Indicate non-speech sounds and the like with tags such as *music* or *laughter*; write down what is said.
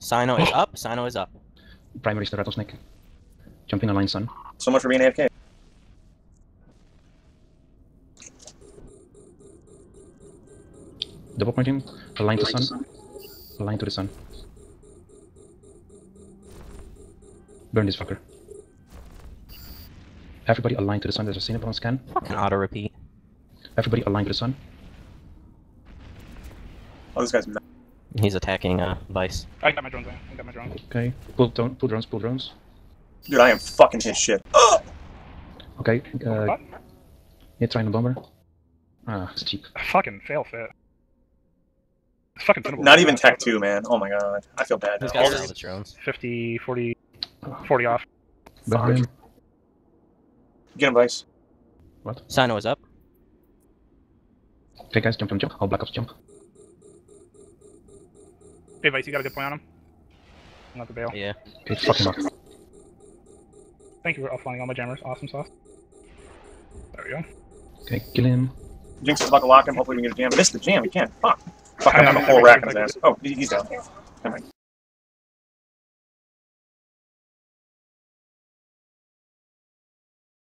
Cyno is *gasps* up. Cyno is up. Primary is the rattlesnake. Jumping online sun. So much for being AFK. Double pointing. Align to sun. Align to the sun. Burn this fucker. Everybody align to the sun. There's a Cinnabon on scan. Fucking auto repeat. Everybody align to the sun. Oh, this guy's mad. He's attacking uh Vice. I got my drones. in. I got my drones. Okay. Pull, drone, pull drones. Pull drones. Dude, I am fucking his shit. Ugh! *gasps* Okay. Uh, yeah, trying the bomber. Ah, it's cheap. Fucking fail fit. It's fucking simple. Not even Tech 2, man. Oh my god. I feel bad He's now. got salvage drones. 50, 40, 40 off. Burn him. Get him, Vice. What? Cyno is up. Okay, guys, jump, jump, jump. All black ops jump. Hey, Vice, you got a good point on him? Not the bail. Yeah. Okay, fuck him up. Thank you for offlining all my jammers. Awesome sauce. There we go. Okay, kill him. Jinx is about to lock him. Hopefully we can get a jam. Missed the jam. We can't. Fuck. Fuck, I I got know, a whole rack in his ass. Oh, he's down. Never mind.